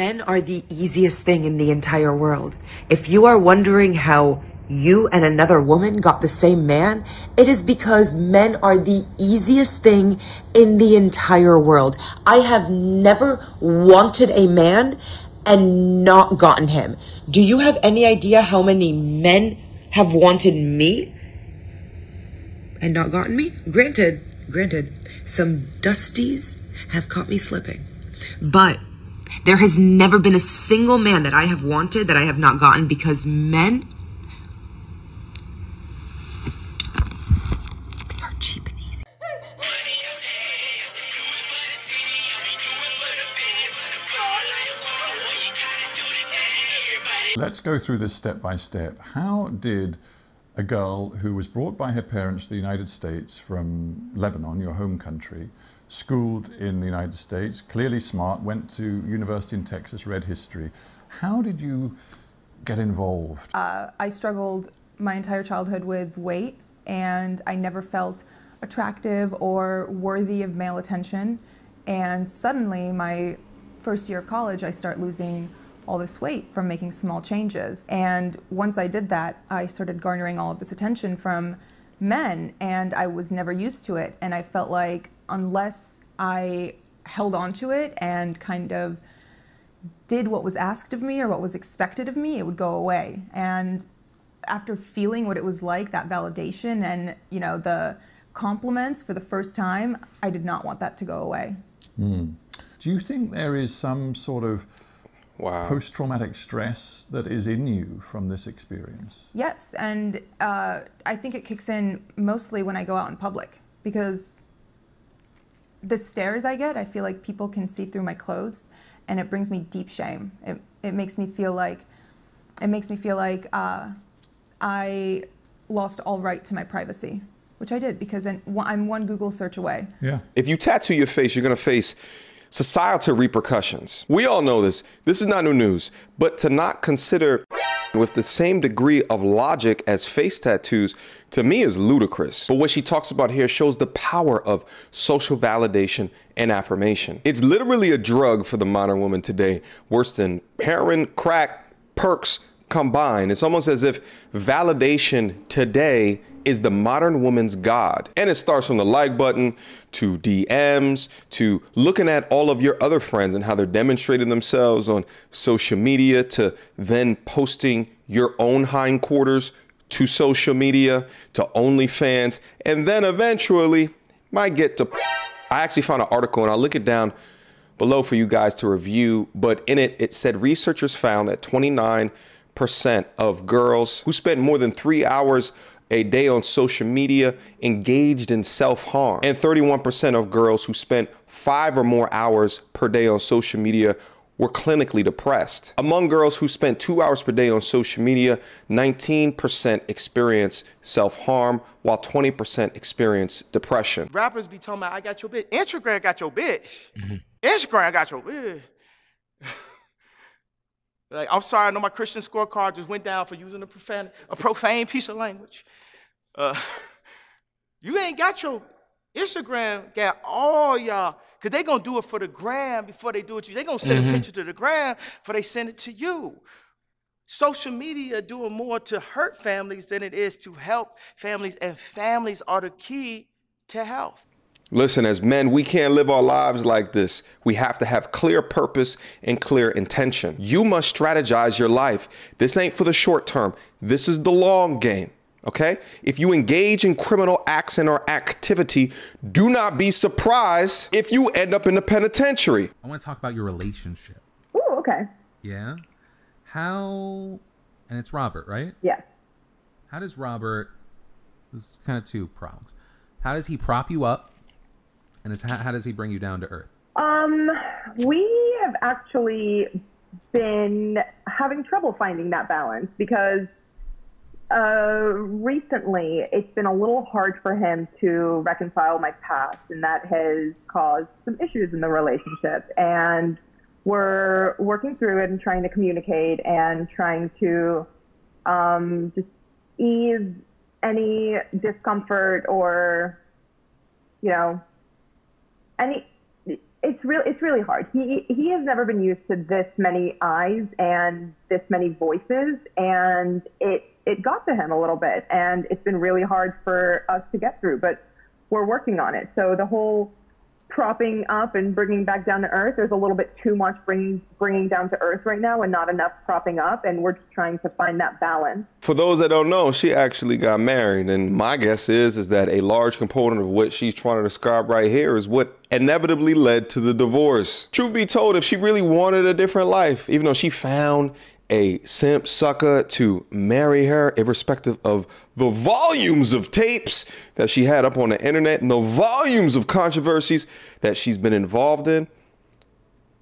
Men are the easiest thing in the entire world. If you are wondering how you and another woman got the same man, it is because men are the easiest thing in the entire world. I have never wanted a man and not gotten him. Do you have any idea how many men have wanted me and not gotten me? Granted, granted, some dusties have caught me slipping. But there has never been a single man that I have wanted that I have not gotten because men are cheap and easy. Let's go through this step by step. How did a girl who was brought by her parents to the United States from Lebanon, your home country, schooled in the United States, clearly smart, went to university in Texas, read history. How did you get involved? Uh, I struggled my entire childhood with weight, and I never felt attractive or worthy of male attention. And suddenly, my first year of college, I start losing all this weight from making small changes. And once I did that, I started garnering all of this attention from men, and I was never used to it. And I felt like unless I held on to it and kind of did what was asked of me or what was expected of me, it would go away. And after feeling what it was like, that validation and you know the compliments for the first time, I did not want that to go away. Do you think there is some sort of Wow. post traumatic stress that is in you from this experience? Yes, and uh, I think it kicks in mostly when I go out in public because the stares I get, I feel like people can see through my clothes, and it brings me deep shame. It, it makes me feel like it makes me feel like uh, I lost all right to my privacy, which I did because I'm one Google search away. Yeah. If you tattoo your face, you're going to face societal repercussions. We all know this. This is not new news. But to not consider with the same degree of logic as face tattoos to me is ludicrous. But what she talks about here shows the power of social validation and affirmation. It's literally a drug for the modern woman today, worse than heroin, crack, perks combined. It's almost as if validation today is the modern woman's god. And it starts from the like button to DMs to looking at all of your other friends and how they're demonstrating themselves on social media to then posting your own hindquarters to social media to OnlyFans and then eventually might get to I actually found an article and I'll link it down below for you guys to review. But in it, it said researchers found that 29% of girls who spent more than three hours a day on social media engaged in self harm, and 31% of girls who spent five or more hours per day on social media were clinically depressed. Among girls who spent two hours per day on social media, 19% experience self harm, while 20% experience depression. rappers be talking about I got your bitch. Instagram got your bitch. Mm-hmm. Instagram got your bitch. Like, I'm sorry, I know my Christian scorecard just went down for using a profane, a profane piece of language. Uh, you ain't got your Instagram got all y'all, cause they gonna do it for the gram before they do it to you. They gonna send a picture to the gram before they send it to you. Social media doing more to hurt families than it is to help families, and families are the key to health. Listen, as men, we can't live our lives like this. We have to have clear purpose and clear intention. You must strategize your life. This ain't for the short term, this is the long game. Okay? If you engage in criminal acts and or activity, do not be surprised if you end up in the penitentiary. I want to talk about your relationship. Ooh, okay. Yeah. How, and it's Robert, right? Yes. How does Robert, this is kind of two prongs. How does he prop you up? And how, how does he bring you down to earth? Um, we have actually been having trouble finding that balance because uh, recently it's been a little hard for him to reconcile my past, and that has caused some issues in the relationship. And we're working through it and trying to communicate and trying to um, just ease any discomfort or, you know, any it's real it's really hard. He he has never been used to this many eyes and this many voices and it it got to him a little bit and it's been really hard for us to get through, but we're working on it. So the whole propping up and bringing back down to earth. There's a little bit too much bringing bringing down to earth right now, and not enough propping up. And we're just trying to find that balance. For those that don't know, she actually got married, and my guess is is that a large component of what she's trying to describe right here is what inevitably led to the divorce. Truth be told, if she really wanted a different life, even though she found a simp sucker to marry her, irrespective of the volumes of tapes that she had up on the internet and the volumes of controversies that she's been involved in.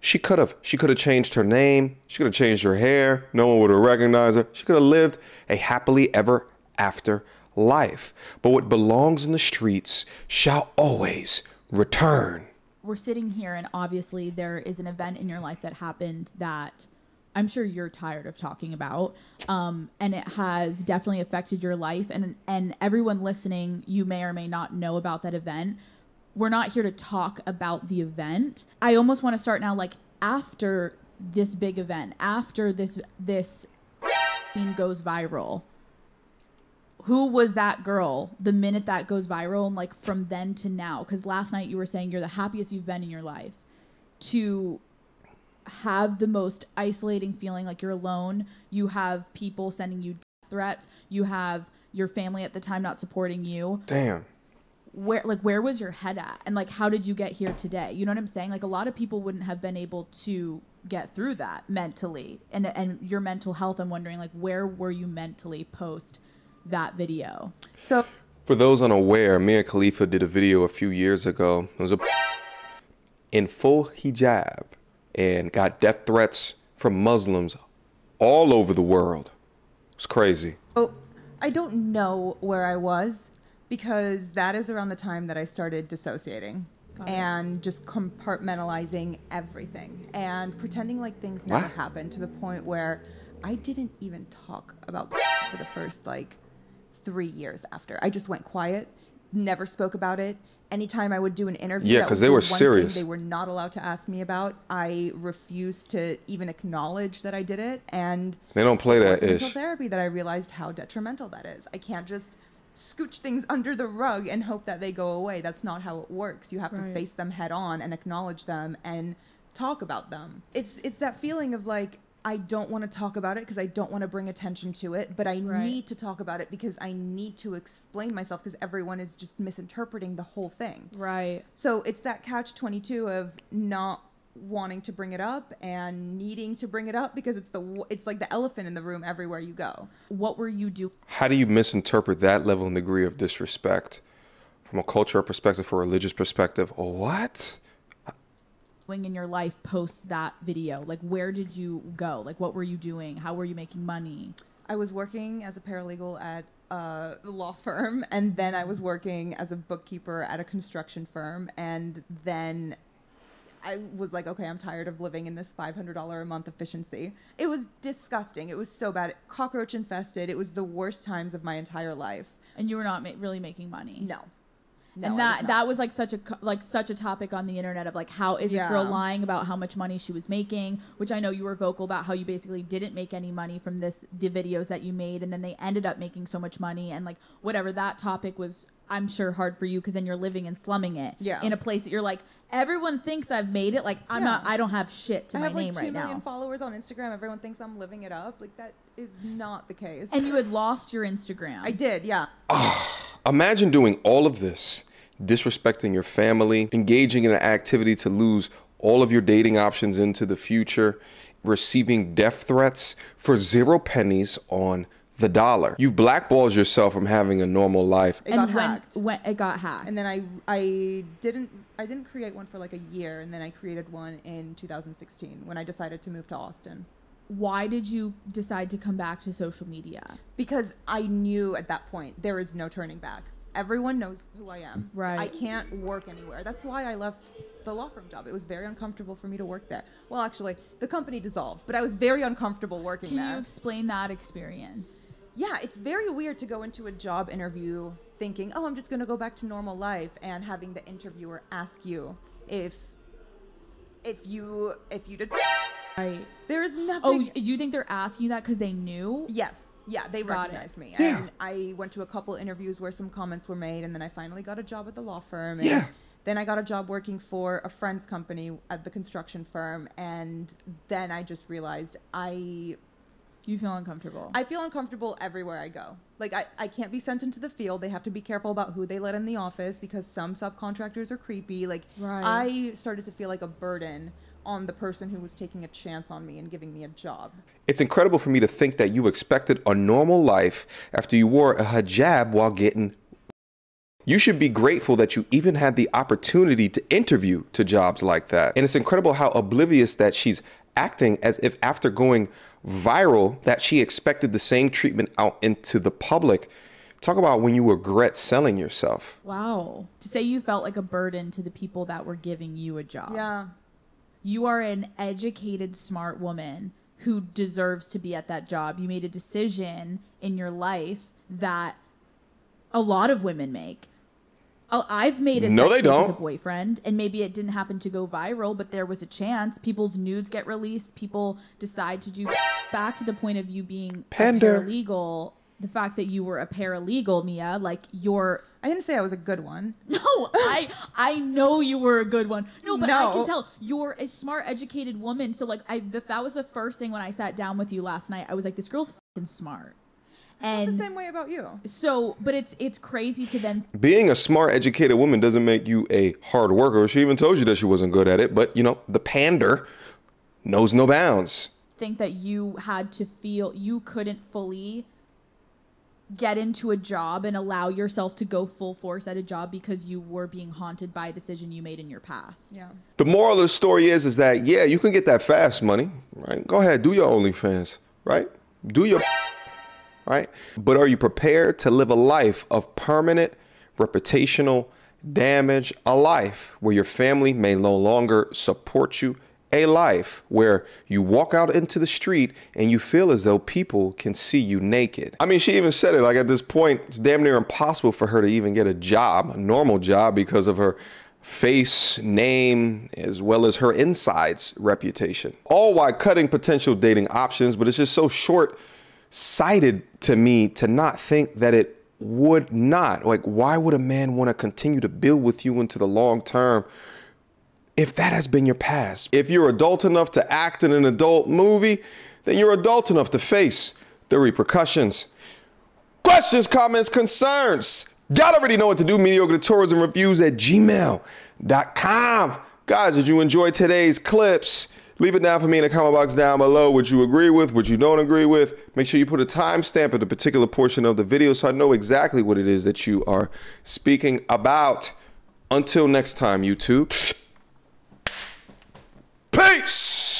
She could have. She could have changed her name. She could have changed her hair. No one would have recognized her. She could have lived a happily ever after life. But what belongs in the streets shall always return. We're sitting here, and obviously, there is an event in your life that happened that I'm sure you're tired of talking about. Um, and it has definitely affected your life. And and everyone listening, you may or may not know about that event. We're not here to talk about the event. I almost want to start now, like after this big event, after this this scene goes viral. Who was that girl the minute that goes viral and like from then to now? Because last night you were saying you're the happiest you've been in your life. To have the most isolating feeling like you're alone you have people sending you threats you have your family at the time not supporting you. Damn. where like where was your head at? And like how did you get here today? You know what i'm saying? Like a lot of people wouldn't have been able to get through that mentally. And and your mental health i'm wondering like where were you mentally post that video? So For those unaware, Mia Khalifa did a video a few years ago. It was a in full hijab and got death threats from Muslims all over the world. It's crazy. Oh, I don't know where I was because that is around the time that I started dissociating and just compartmentalizing everything and pretending like things never What? happened to the point where I didn't even talk about for the first like three years after. I just went quiet, never spoke about it. Anytime I would do an interview, Yeah, because they were one thing serious. They were not allowed to ask me about. I refused to even acknowledge that I did it, and They don't play that wasn't until ish. therapy that I realized how detrimental that is. I can't just scooch things under the rug and hope that they go away. That's not how it works. You have to face them head on and acknowledge them and talk about them. It's it's that feeling of like I don't want to talk about it because I don't want to bring attention to it, but I Right. need to talk about it because I need to explain myself because everyone is just misinterpreting the whole thing. right So it's that catch 22 of not wanting to bring it up and needing to bring it up because it's the it's like the elephant in the room everywhere you go. what were you doing How do you misinterpret that level and degree of disrespect from a cultural perspective, or a religious perspective? What? In your life post that video like where did you go like what were you doing how were you making money I was working as a paralegal at a law firm and then I was working as a bookkeeper at a construction firm and then I was like, okay, I'm tired of living in this $500 a month efficiency. It was disgusting. It was so bad. Cockroach infested. It was the worst times of my entire life. and you were not ma- really making money No. No, and that was that was like such a like such a topic on the internet of like how is this girl lying about how much money she was making which i know you were vocal about how you basically didn't make any money from this the videos that you made and then they ended up making so much money and like whatever that topic was i'm sure hard for you because then you're living and slumming it Yeah. in a place that you're like everyone thinks i've made it like i'm Yeah. not i don't have shit to I my have like name two right million now followers on Instagram. Everyone thinks I'm living it up. Like that is not the case. and you had lost your instagram I did, yeah. Imagine doing all of this, disrespecting your family, engaging in an activity to lose all of your dating options into the future, receiving death threats for zero pennies on the dollar. You've blackballed yourself from having a normal life. It and got when hacked. when it got hacked and then I I didn't I didn't create one for like a year, and then I created one in 2016 when I decided to move to Austin why did you decide to come back to social media because I knew at that point there is no turning back. Everyone knows who I am. Right. I can't work anywhere. That's why I left the law firm job. It was very uncomfortable for me to work there. Well, actually, the company dissolved, but I was very uncomfortable working can there. Can you explain that experience Yeah, it's very weird to go into a job interview thinking, "Oh, I'm just going to go back to normal life," and having the interviewer ask you if if you if you did Right. there is oh, nothing Oh, you think they're asking you that because they knew? Yes, yeah, they Got it. recognized me. And I went to a couple interviews where some comments were made, and then I finally got a job at the law firm. And Yeah. Then I got a job working for a friend's company at the construction firm, and then I just realized I You feel uncomfortable. I feel uncomfortable everywhere I go. Like I, I can't be sent into the field. They have to be careful about who they let in the office because some subcontractors are creepy. Like Right. I started to feel like a burden on the person who was taking a chance on me and giving me a job. It's incredible for me to think that you expected a normal life after you wore a hijab while getting. You should be grateful that you even had the opportunity to interview to jobs like that. And it's incredible how oblivious that she's acting as if after going viral that she expected the same treatment out into the public. Talk about when you regret selling yourself. wow. To say you felt like a burden to the people that were giving you a job. Yeah. You are an educated, smart woman who deserves to be at that job. You made a decision in your life that a lot of women make. I've made a No, they with don't. a boyfriend, and maybe it didn't happen to go viral, but there was a chance. People's nudes get released. People decide to do. Back to the point of you being Pander. a paralegal. The fact that you were a paralegal, Mia, like you're I didn't say I was a good one. no, I I know you were a good one. No, but I can tell you're a smart, educated woman. So like, I the, that was the first thing when I sat down with you last night. I was like, this girl's fucking smart. And the And same way about you. so, but it's it's crazy to then Being a smart, educated woman doesn't make you a hard worker. She even told you that she wasn't good at it, but you know, the pander knows no bounds. think that you had to feel you couldn't fully get into a job and allow yourself to go full force at a job because you were being haunted by a decision you made in your past. Yeah. The moral of the story is, is that yeah, you can get that fast money, right? Go ahead, do your OnlyFans, right? Do your, right? But are you prepared to live a life of permanent reputational damage? A life where your family may no longer support you? A life where you walk out into the street and you feel as though people can see you naked. I mean, she even said it like at this point, it's damn near impossible for her to even get a job, a normal job, because of her face, name, as well as her insides reputation. All while cutting potential dating options, but it's just so short sighted to me to not think that it would not. Like, why would a man want to continue to build with you into the long term? If that has been your past. If you're adult enough to act in an adult movie, then you're adult enough to face the repercussions. Questions, comments, concerns. Y'all already know what to do. Mediocre tutorials and reviews at gmail.com. Guys, did you enjoy today's clips? Leave it down for me in the comment box down below what you agree with, what you don't agree with. Make sure you put a timestamp at a particular portion of the video so I know exactly what it is that you are speaking about. Until next time, YouTube peace.